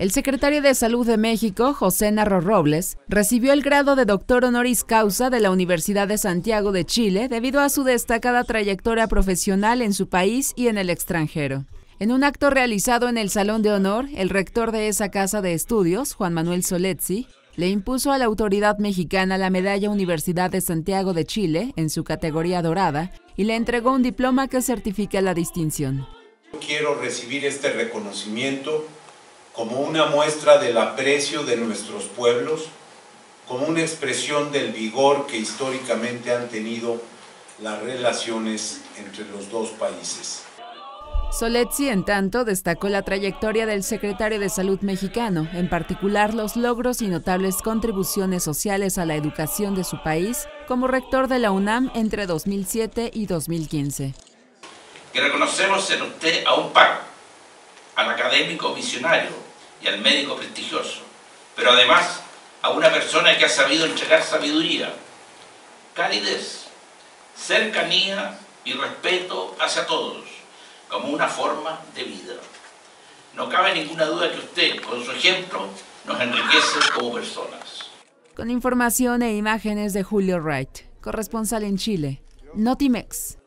El secretario de Salud de México, José Narro Robles, recibió el grado de doctor honoris causa de la Universidad de Santiago de Chile debido a su destacada trayectoria profesional en su país y en el extranjero. En un acto realizado en el Salón de Honor, el rector de esa casa de estudios, Juan Manuel Soletzi, le impuso a la autoridad mexicana la medalla Universidad de Santiago de Chile en su categoría dorada y le entregó un diploma que certifica la distinción. Quiero recibir este reconocimiento como una muestra del aprecio de nuestros pueblos, como una expresión del vigor que históricamente han tenido las relaciones entre los dos países. Soletzi, en tanto, destacó la trayectoria del secretario de Salud mexicano, en particular los logros y notables contribuciones sociales a la educación de su país como rector de la UNAM entre 2007 y 2015. Que reconocemos en usted a un par, al académico visionario y al médico prestigioso, pero además a una persona que ha sabido entregar sabiduría, calidez, cercanía y respeto hacia todos como una forma de vida. No cabe ninguna duda que usted, con su ejemplo, nos enriquece como personas. Con información e imágenes de Julio Wright, corresponsal en Chile, Notimex.